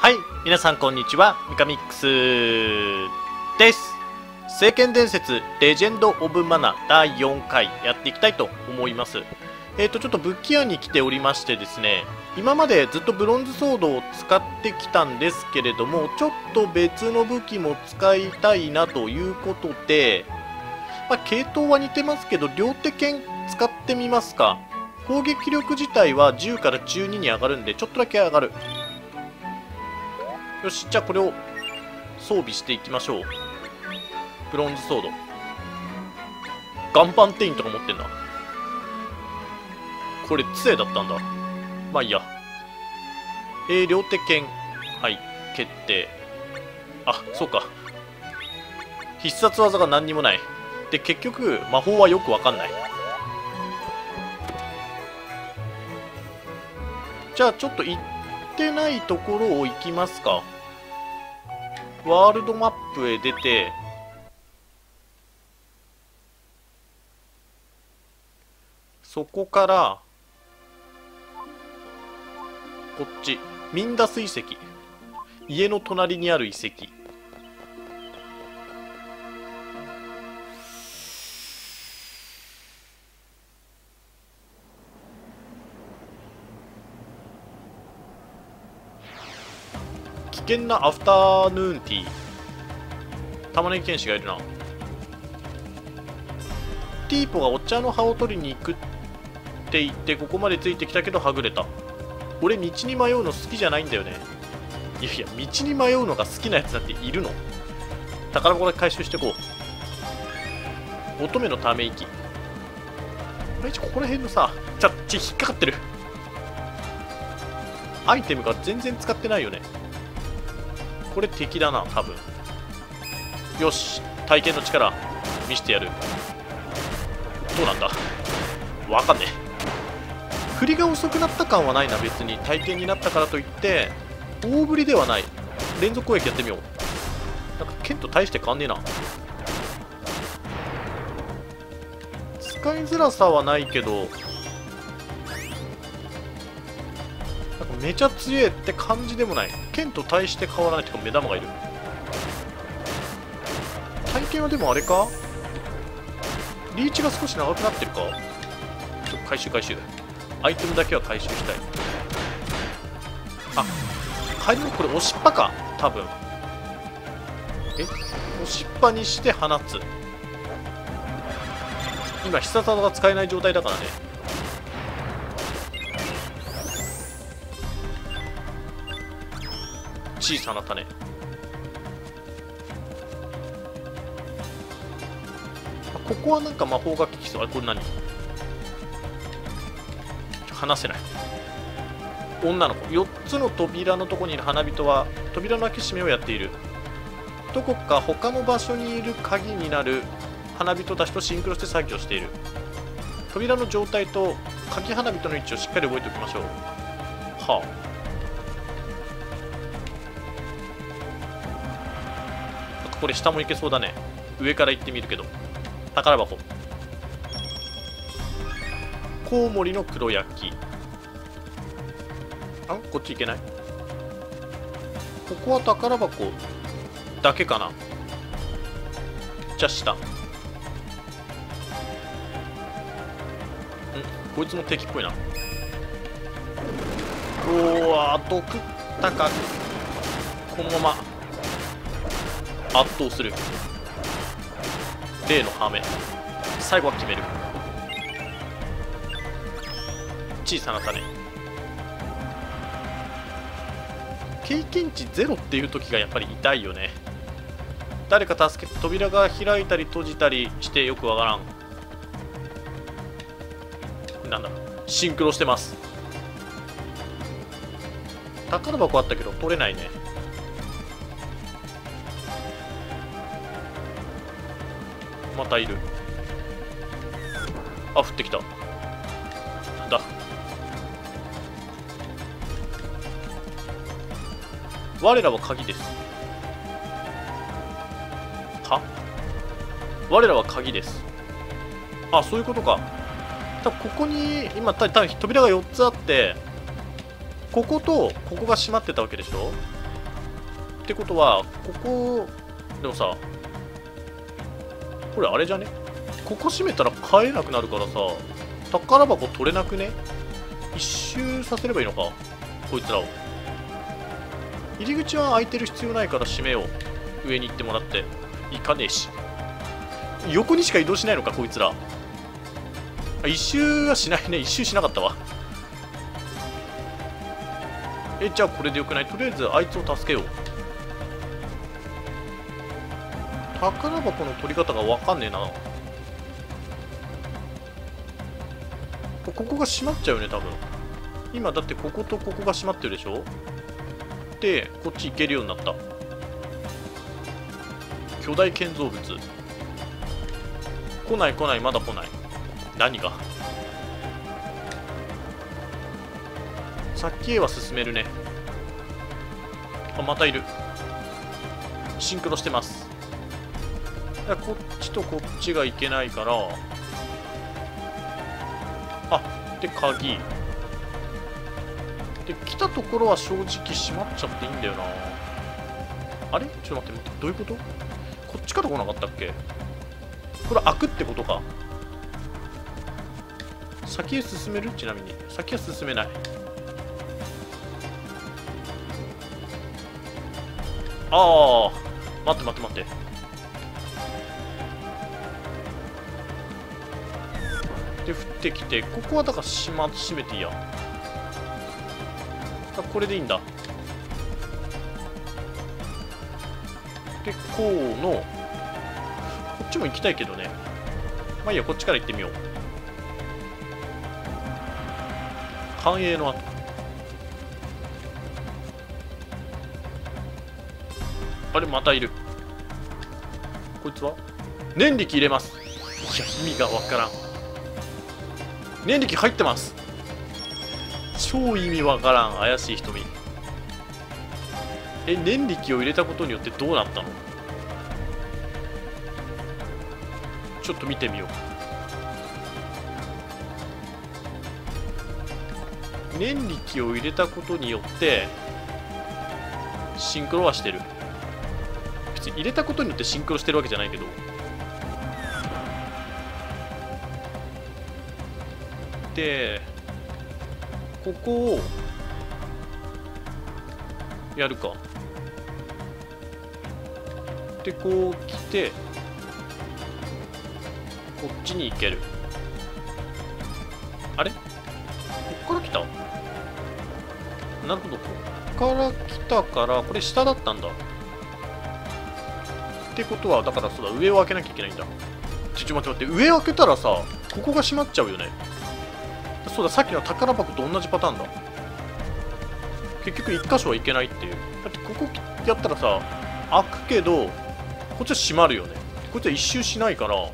はい、皆さんこんにちは、ミカミックスです。聖剣伝説レジェンド・オブ・マナ第4回やっていきたいと思います。えっ、と、ちょっと武器屋に来ておりましてですね、今までずっとブロンズソードを使ってきたんですけれども、ちょっと別の武器も使いたいなということで、まあ、系統は似てますけど、両手剣使ってみますか。攻撃力自体は10から12に上がるんで、ちょっとだけ上がる。よし、じゃあこれを装備していきましょう。ブロンズソード。岩盤転移とか持ってんだ。これ杖だったんだ。まあいいや。えー、両手剣。はい、決定。あ、そうか。必殺技が何にもない。で、結局、魔法はよくわかんない。じゃあちょっと行ってないところを行きますか。ワールドマップへ出て、そこから、こっち、ミンダス遺跡。家の隣にある遺跡。険なアフターヌーンティー。玉ねぎ剣士がいるな。ティーポがお茶の葉を取りに行くって言ってここまでついてきたけどはぐれた。俺道に迷うの好きじゃないんだよね。いやいや道に迷うのが好きなやつだっているの。宝物回収してこう。乙女のため息。これここら辺のさちゃち引っかかってる。アイテムが全然使ってないよね。これ敵だな多分。よし体験の力見せてやる。どうなんだ？わかんねえ。振りが遅くなった感はないな別に。体験になったからといって大振りではない。連続攻撃やってみよう。なんか剣と大して変わんねえな。使いづらさはないけどなんかめちゃ強えって感じでもない。剣と対して変わらないってか目玉がいる。体験はでもあれか？リーチが少し長くなってるか？ちょっと回収回収。アイテムだけは回収したい。あ帰りのこれ押しっぱか。多分。え？押しっぱにして放つ。今必殺技が使えない状態だからね。小さな種ここはなんか魔法が効きそうあれこれ何？話せない。女の子。4つの扉のとこにいる花人は扉の開け閉めをやっている。どこか他の場所にいる鍵になる花人たちとシンクロして作業している。扉の状態と鍵花人の位置をしっかり覚えておきましょう。はあ。これ下も行けそうだね。上から行ってみるけど。宝箱。コウモリの黒焼き。あこっち行けない？ここは宝箱だけかな。じゃあ下。ん？こいつも敵っぽいな。おおあと食ったかこのまま。圧倒する。例のハメ。最後は決める。小さな種。経験値ゼロっていう時がやっぱり痛いよね。誰か助けて扉が開いたり閉じたりしてよくわからん。なんだシンクロしてます。宝箱あったけど取れないね。またいる。あ降ってきた。なんだ。我らは鍵です。は？我らは鍵です。あそういうことか。多分ここに今た多分扉が4つあってこことここが閉まってたわけでしょ？ってことはここでもさこれあれじゃね？ここ閉めたら帰れなくなるからさ宝箱取れなくね？一周させればいいのかこいつらを。入り口は開いてる必要ないから閉めよう。上に行ってもらって。行かねえし。横にしか移動しないのかこいつら。あ一周はしないね。一周しなかったわ。えじゃあこれでよくない？とりあえずあいつを助けよう。宝箱の取り方がわかんねえな。ここが閉まっちゃうよね多分。今だってこことここが閉まってるでしょ？でこっち行けるようになった。巨大建造物。来ない来ないまだ来ない。何が？先へは進めるね。あまたいる。シンクロしてます。こっちとこっちがいけないから。あで鍵。で来たところは正直閉まっちゃっていいんだよな。あれ？ちょっと待って待ってどういうこと？こっちから来なかったっけ？これ開くってことか。先へ進める？ちなみに。先は進めない。ああ待って待って待って。で降ってきてここはだから閉ま閉めていいや。あこれでいいんだ。でこうのこっちも行きたいけどね。まあいいやこっちから行ってみよう。繁栄の後。あれまたいる。こいつは？念力入れます。いや意味がわからん。念力入ってます。超意味わからん。怪しい瞳。え念力を入れたことによってどうなったの？ちょっと見てみよう。念力を入れたことによってシンクロはしてる。別に入れたことによってシンクロしてるわけじゃないけど。でここをやるか。でこう来てこっちに行ける。あれ？こっから来た？なるほど。こっから来たからこれ下だったんだ。ってことはだからそうだ上を開けなきゃいけないんだ。ちょちょ待って待って上開けたらさここが閉まっちゃうよね。そうださっきの宝箱と同じパターンだ。結局1箇所はいけないっていう。だってここやったらさ開くけどこっちは閉まるよね。こっちは一周しないから。こ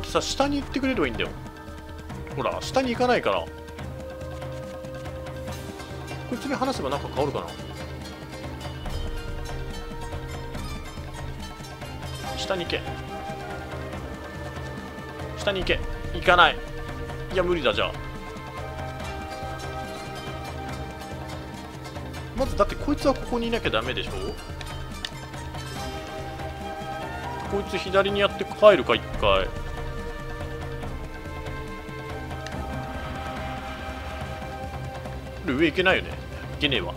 っちさ下に行ってくれればいいんだよ。ほら下に行かないから。こいつに話せばなんか変わるかな。下に行け。下に行け。行かない。いや無理だじゃあ。まずだってこいつはここにいなきゃダメでしょ？こいつ左にやって帰るか一回。上行けないよね。行けねえわ。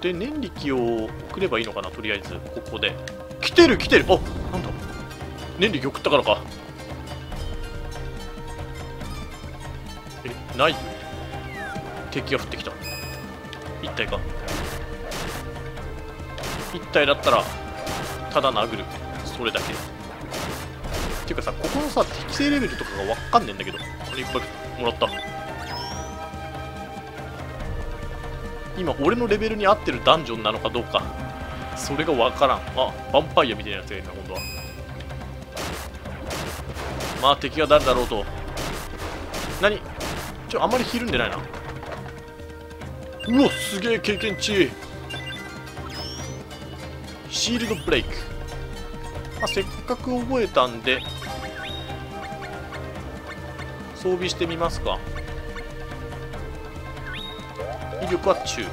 で念力を送ればいいのかなとりあえず。ここで。来てる来てる。あなんだ。念力送ったからか。えナイフ敵が降ってきた。一体か。一体だったらただ殴る。それだけ。っていうかさここのさ適正レベルとかが分かんねえんだけど。これいっぱいもらった。今俺のレベルに合ってるダンジョンなのかどうか。それが分からん。あヴァンパイアみたいなやつがいるな今度は。まあ敵が誰だろうと。何？ちょあんまりひるんでないな。うわすげえ経験値。シールドブレイク、まあ、せっかく覚えたんで装備してみますか。威力は中。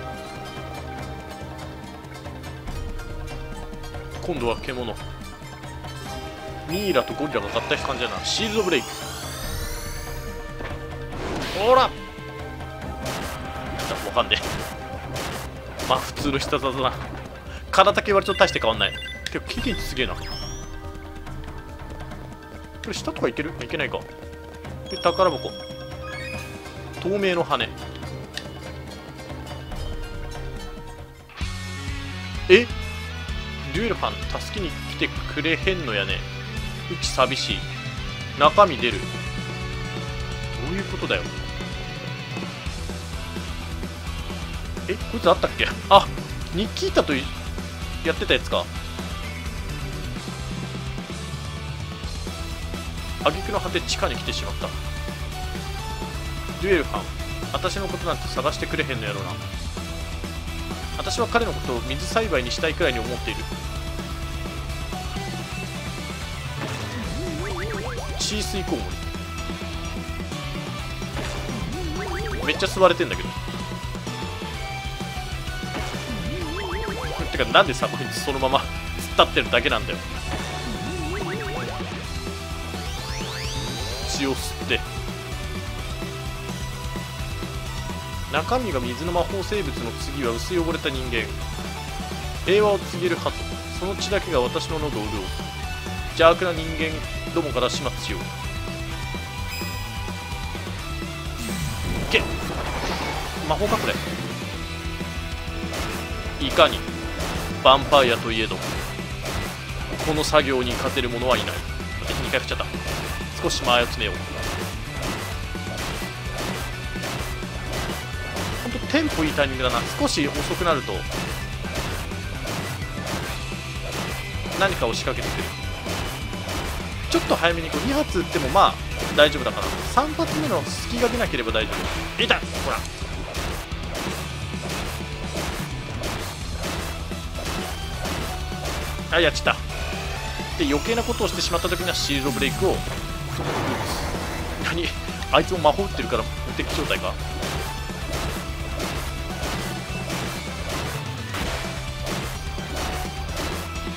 今度は獣。ミイラとゴリラが合体した感じだな。シールドブレイク。ほら。わかんねえ。まあ普通の必殺技だな。体だけ割と大して変わんない。けど経験値すげえな。これ下とかいける？いけないか。で宝箱。透明の羽。え？デュエルファン助けに来てくれへんのやね。うち寂しい。中身出る。どういうことだよ。えこいつあったっけ？あニッキータとやってたやつか。挙句の果て地下に来てしまった。デュエルファン私のことなんて探してくれへんのやろな。私は彼のことを水栽培にしたいくらいに思っている。チースイコウモリ。めっちゃ吸われてんだけど。てかなんでさこいつそのまま 突っ立ってるだけなんだよ。血を吸って。中身が水の魔法生物の次は薄汚れた人間。平和を告げる鳩。その血だけが私の喉を潤す。邪悪な人間。どもから始末しようけ魔法かこれ。いかに。ヴァンパイアといえど。この作業に勝てる者はいない。敵2回振っちゃった。少し間合いを詰めよう。ほんとテンポいいタイミングだな。少し遅くなると。何かを仕掛けてくる。ちょっと早めにこう2発撃ってもまあ大丈夫だから。3発目の隙が出なければ大丈夫。痛いほら。あやっちゃった。で余計なことをしてしまった時にはシールドブレイクを。打つ何？あいつも魔法打ってるから無敵状態か。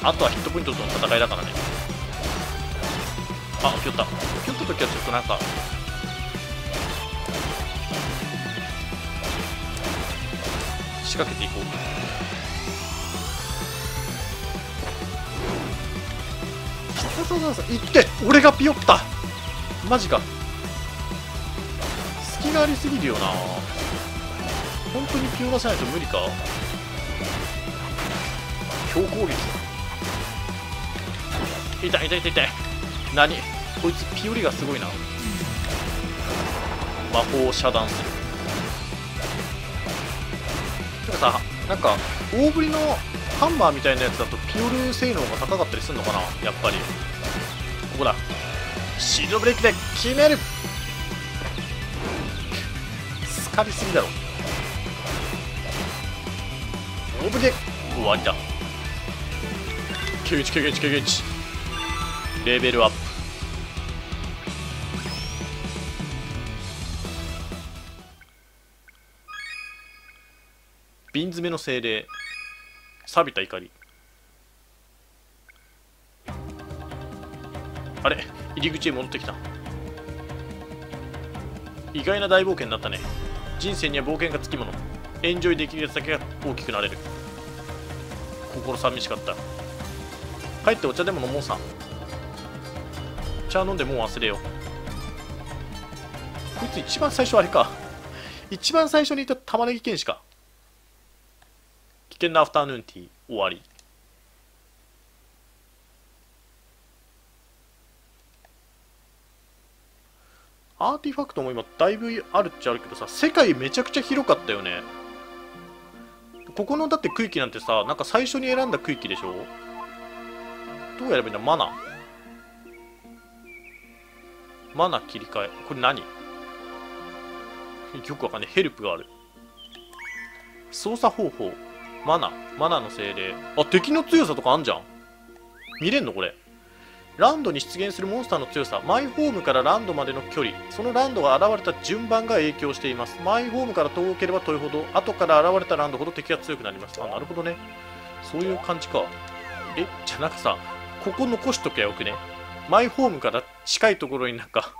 あとはヒットポイントとの戦いだからね。あキョった。キョった時はちょっとなんか。仕掛けていこう。そうそうそういって俺がピヨったマジか。隙がありすぎるよな。本当にピヨらせないと無理か。強攻撃。痛い痛い痛い痛い。何？こいつピヨリがすごいな。魔法を遮断する。てかさなんか大振りのハンマーみたいなやつだとピオル性能が高かったりするのかなやっぱり。ここだ。シードブレーキで決める。スカりすぎだろ。オブゲ終わりだ。919191レベルアップ。詰めの精霊。錆びた怒り。あれ？入り口へ戻ってきた。意外な大冒険だったね。人生には冒険がつきもの。エンジョイできるやつだけが大きくなれる。心寂しかった。帰ってお茶でも飲もうさ。茶飲んでもう忘れよう。こいつ一番最初あれか。一番最初にいた玉ねぎ剣士か。危険なアフターヌーンティー終わり。アーティファクトも今だいぶあるっちゃあるけどさ世界めちゃくちゃ広かったよね。ここのだって区域なんてさなんか最初に選んだ区域でしょ？どうやればいいんだ？マナマナ切り替え。これ何？よくわかんない。ヘルプがある。操作方法。マナマナの精霊。あ敵の強さとかあんじゃん。見れんのこれ。ランドに出現するモンスターの強さ。マイホームからランドまでの距離。そのランドが現れた順番が影響しています。マイホームから遠ければ遠いほど後から現れたランドほど敵が強くなります。あなるほどね。そういう感じか。えじゃなんかさここ残しときゃよくね。マイホームから近いところになんか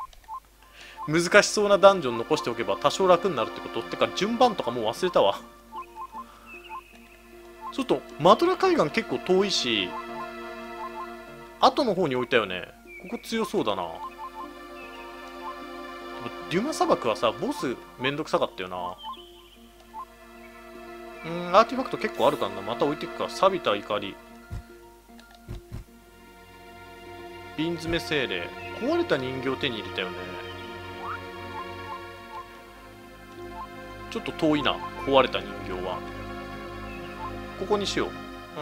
難しそうなダンジョン残しておけば多少楽になるってこと？ってか順番とかもう忘れたわ。ちょっとマドラ海岸結構遠いし後の方に置いたよね。ここ強そうだな。デュマ砂漠はさボスめんどくさかったよな。うんアーティファクト結構あるからな。また置いていくか。錆びた怒り。瓶詰め精霊。壊れた人形を手に入れたよね。ちょっと遠いな。壊れた人形は。ここにしよう。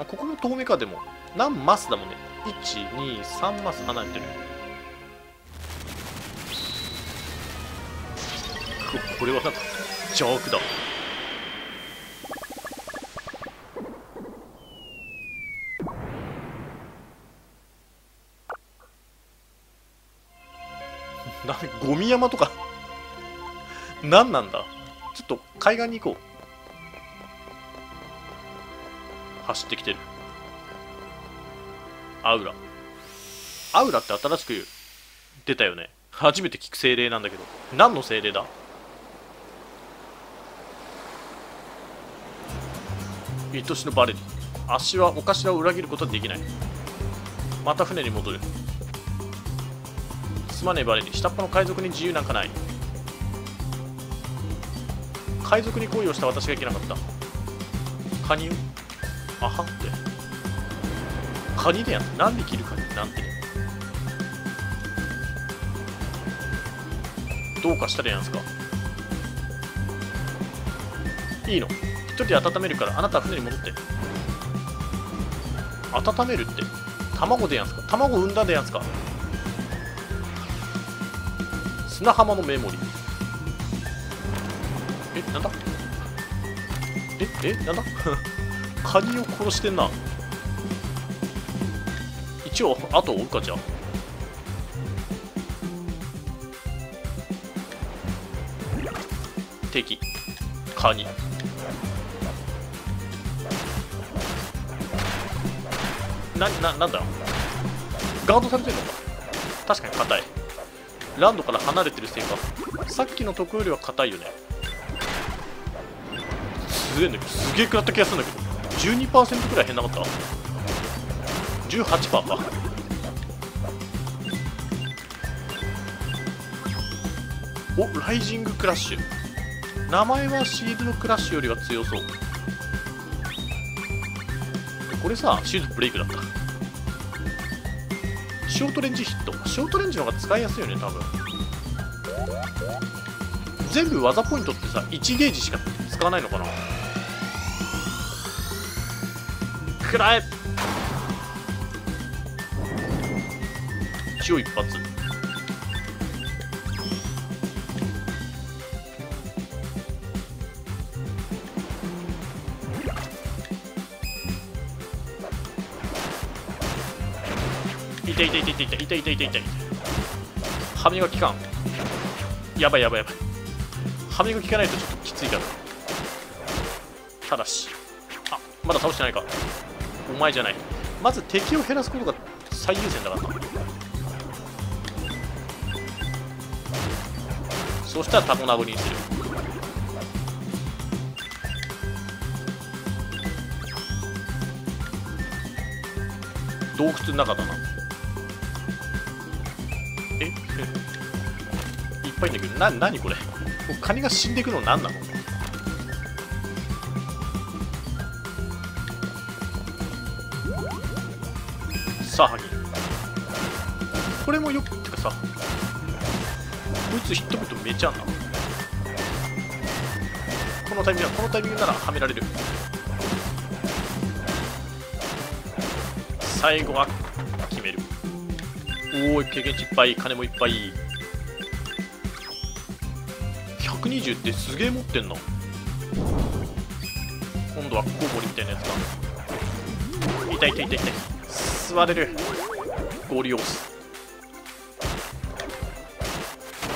ここも遠めかでも。何マスだもんね。123マス離れてる。ここれはなんか邪悪だ。なゴミ山とか。何なんだ。ちょっと海岸に行こう。走ってきてる。アウラ。アウラって新しく出たよね。初めて聞く精霊なんだけど。何の精霊だ？愛しのバレリ。足はお頭を裏切ることはできない。また船に戻る。すまねえバレリ。下っ端の海賊に自由なんかない。海賊に恋をした私がいけなかった。カニあはって。カニでやん。何匹いるかなんてどうかしたらやんすか。いいの。一人で温めるからあなたは船に戻って。温めるって。卵でやんすか。卵産んだでやんすか。砂浜のメモリえなんだ？ええなんだ？カニを殺してんな。一応後を追うかじゃあ。敵。カニ。なななんだ？ガードされてるのか？確かに硬い。ランドから離れてるせいか。さっきのとこよりは硬いよね。すげえんだけど。すげえ食らった気がするんだけど。12%くらい変なかった？18%か。おライジングクラッシュ。名前はシールドクラッシュよりは強そう。これさシールドブレイクだった。ショートレンジヒット。ショートレンジの方が使いやすいよね多分。全部技ポイントってさ1ゲージしか使わないのかな？くらえ一応一発。い痛い痛い痛い痛い痛い痛い痛い痛い。歯磨きかんやばいやばいやばい。歯磨きかないとちょっときついから。ただし。あまだ倒してないか。お前じゃない。まず敵を減らすことが最優先だから。そしたらタコ殴りにする。洞窟の中だな。え？いっぱいいんだけどな何これ？カニが死んでいくの何なの？さあハギこれもよくってかさこいつヒットポイントめちゃあんな。このタイミングこのタイミングならはめられる。最後は決める。おお経験値いっぱい金もいっぱい。120ってすげえ持ってんの。今度はコウモリみたいなやつだ痛い痛い痛い痛い座れる。ゴリオス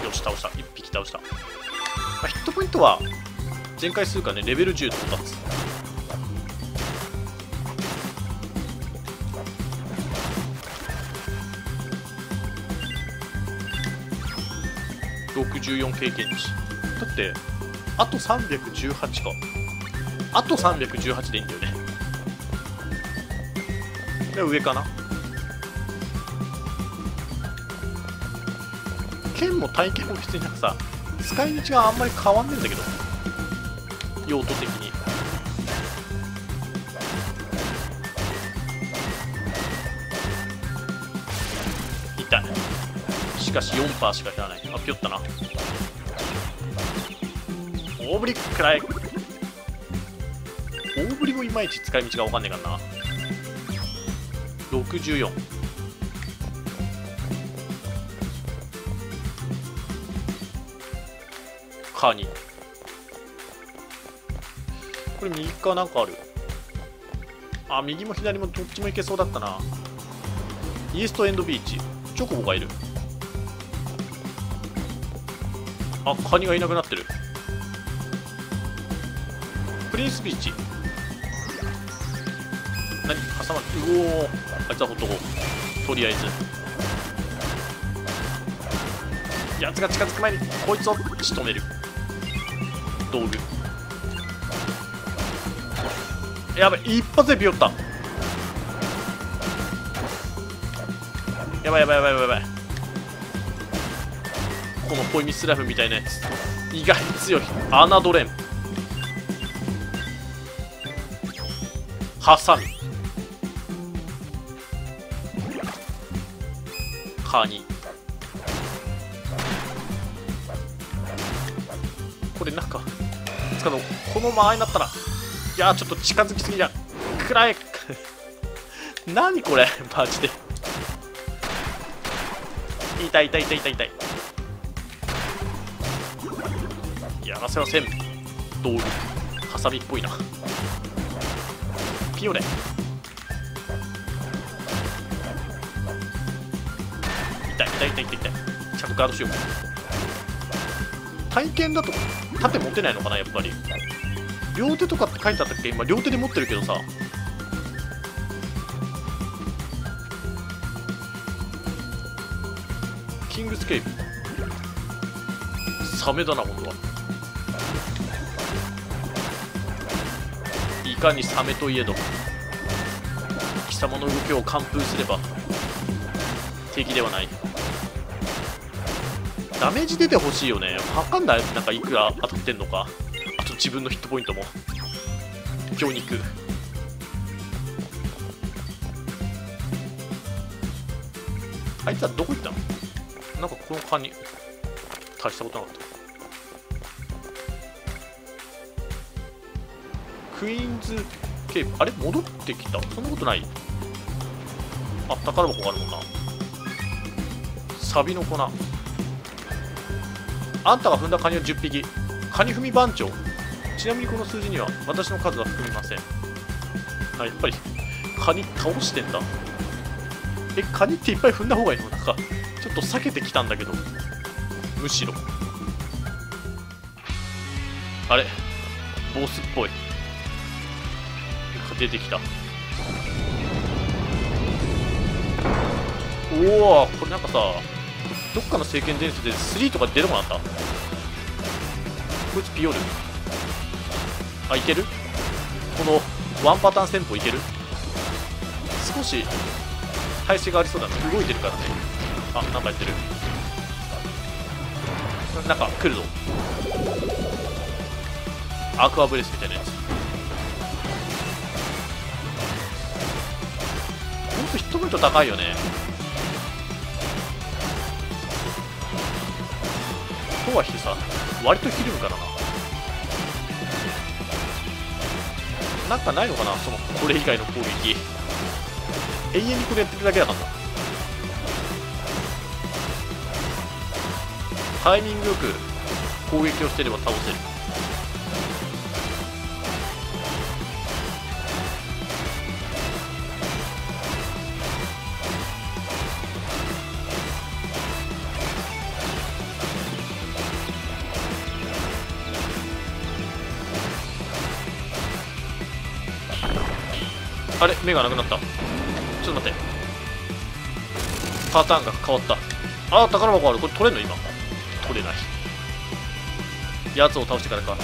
よし倒した。1匹倒した、まあ、ヒットポイントは前回数かねレベル10だったんです64経験値。だってあと318か。あと318でいいんだよね。で上かな。剣も体験も別になんかさ使い道があんまり変わんねえんだけど。用途的に。痛い。しかし4%しか減らない。あピョったな。大振りくらい大振りもいまいち使い道が分かんねえからな。64カニこれ右側なんかある？あ右も左もどっちも行けそうだったな。イーストエンドビーチ。チョコボがいる。あカニがいなくなってる。プリンスビーチ。何？挟まるうおあいつはほっとこう。とりあえず。やつが近づく前にこいつを仕留める。道具。やばい一発でビヨった。やばいやばいやばいやばいこのポイミスラフみたいなやつ。意外に強い。侮れん。ハサミ。カニこれなんかつかのこの間合いになったら。いやちょっと近づきすぎじゃん暗い。何これ？マジで。痛い痛い痛い痛い痛い。やらせません。道具。ハサミっぽいな。ピオレ。痛い痛い痛い痛いちゃんとガードしよう体験だと盾持てないのかなやっぱり。両手とかって書いてあったっけ？今両手で持ってるけどさ。キングスケープ。サメだな今度は。いかにサメといえど。貴様の動きを完封すれば敵ではない。ダメージ出てほしいよね。わかんない。なんかいくら当たってんのか。あと自分のヒットポイントも。強肉。あいつはどこ行ったの？なんかこのカニ大したことなかった。クイーンズケープあれ戻ってきた？そんなことない？あ宝箱があるもんな。サビの粉。あんたが踏んだカニは10匹。カニ踏み番長。ちなみにこの数字には私の数は含みません。あやっぱりカニ倒してんだ。えカニっていっぱい踏んだ方がいいの？なんかちょっと避けてきたんだけど。むしろ。あれボスっぽい。出てきた。おおこれなんかさどっかの聖剣伝説で3とか出てこなった？こいつピオル。あいける？このワンパターン戦法いける？少し耐性がありそうだな動いてるからね。あなんかやってる。なんか来るぞ。アクアブレスみたいなやつ。ほんとヒットポイント高いよね。とはいえさ割とひるむからな。なんかないのかなそのこれ以外の攻撃。永遠にこれやってるだけだからな。タイミングよく攻撃をしてれば倒せる。れ？目がなくなった。ちょっと待って。パターンが変わった。ああ宝箱ある。これ取れんの？今。取れない。やつを倒してからか。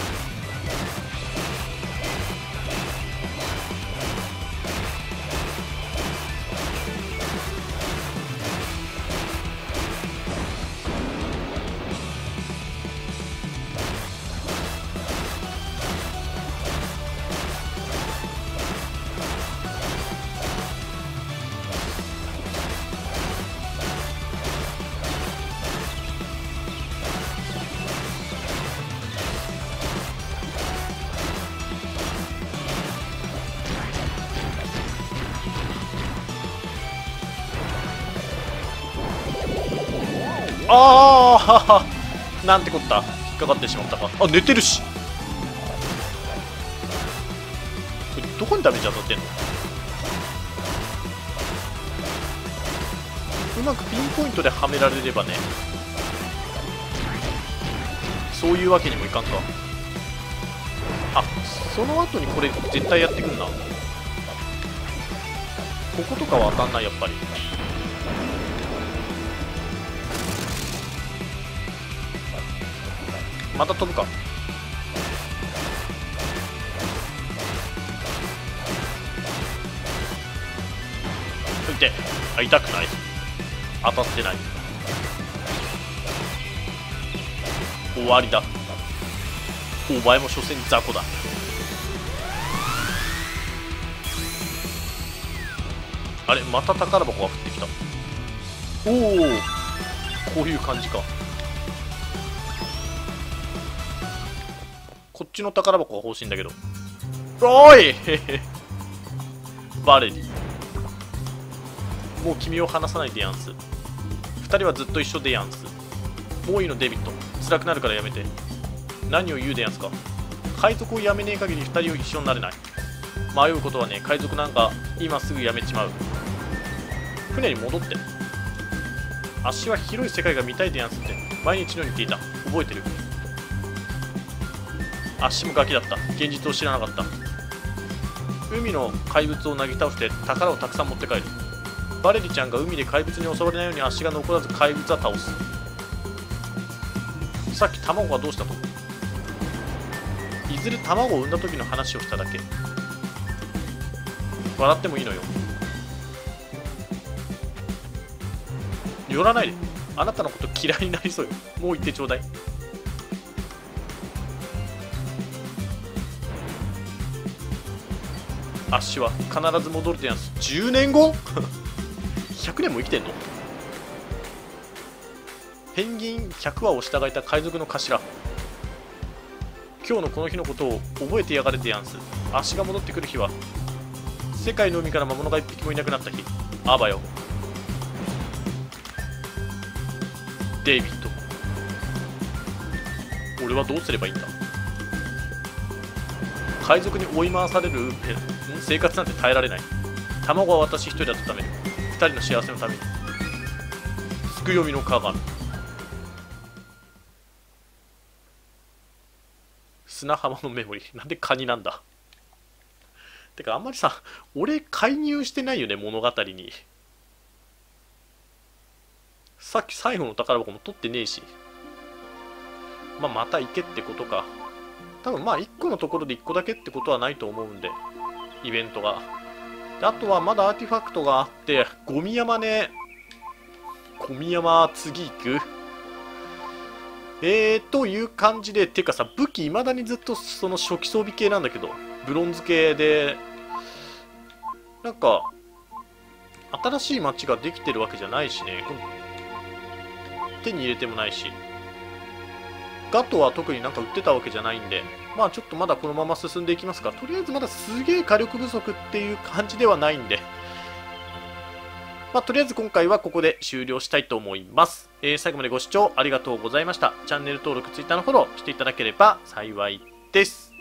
なんてこった？引っかかってしまったか。あ寝てるし。これどこにダメージ当たってんの？うまくピンポイントではめられればね。そういうわけにもいかんか。あその後にこれ絶対やってくんな。こことかは当たんないやっぱり。また飛ぶか。いて。あ痛くない。当たってない。終わりだ。お前も所詮雑魚だ。あれまた宝箱が降ってきた。おおこういう感じか。こっちの宝箱が欲しいんだけど。おい バレリー。もう君を離さないでやんす。二人はずっと一緒でやんす。もういいのデビット。辛くなるからやめて。何を言うでやんすか海賊をやめねえ限り二人を一緒になれない。迷うことはね、海賊なんか今すぐやめちまう。船に戻って。足は広い世界が見たいでやんすって毎日のように言っていた。覚えてる？足もガキだった。現実を知らなかった。海の怪物をなぎ倒して宝をたくさん持って帰る。バレリちゃんが海で怪物に襲われないように足が残らず怪物は倒す。さっき卵はどうしたといずれ卵を産んだ時の話をしただけ。笑ってもいいのよ。寄らないで。あなたのこと嫌いになりそうよ。もう言ってちょうだい。アッシュは必ず戻るってやつ。10年後 ?100 年も生きてんの？ペンギン100羽を従えた海賊の頭。今日のこの日のことを覚えてやがれてやんす足が戻ってくる日は。世界の海から魔物が一匹もいなくなった日。あばよ。デイビッド。俺はどうすればいいんだ？海賊に追い回される生活なんて耐えられない。卵は私一人だったため二人の幸せのために。つくよみの鏡砂浜のメモリー。なんでカニなんだ。てかあんまりさ俺介入してないよね物語に。さっき最後の宝箱も取ってねえし。まあまた行けってことか。多分まあ1個のところで1個だけってことはないと思うんで。イベントが。あとはまだアーティファクトがあって、ゴミ山ね。ゴミ山次行く。えー、という感じで、てかさ、武器未だにずっとその初期装備系なんだけど、ブロンズ系で、なんか、新しい街ができてるわけじゃないしね、手に入れてもないし、ガトは特になんか売ってたわけじゃないんで、まあちょっとまだこのまま進んでいきますが、とりあえずまだすげえ火力不足っていう感じではないんで、まあ、とりあえず今回はここで終了したいと思います。えー、最後までご視聴ありがとうございました。チャンネル登録、Twitter のフォローしていただければ幸いです。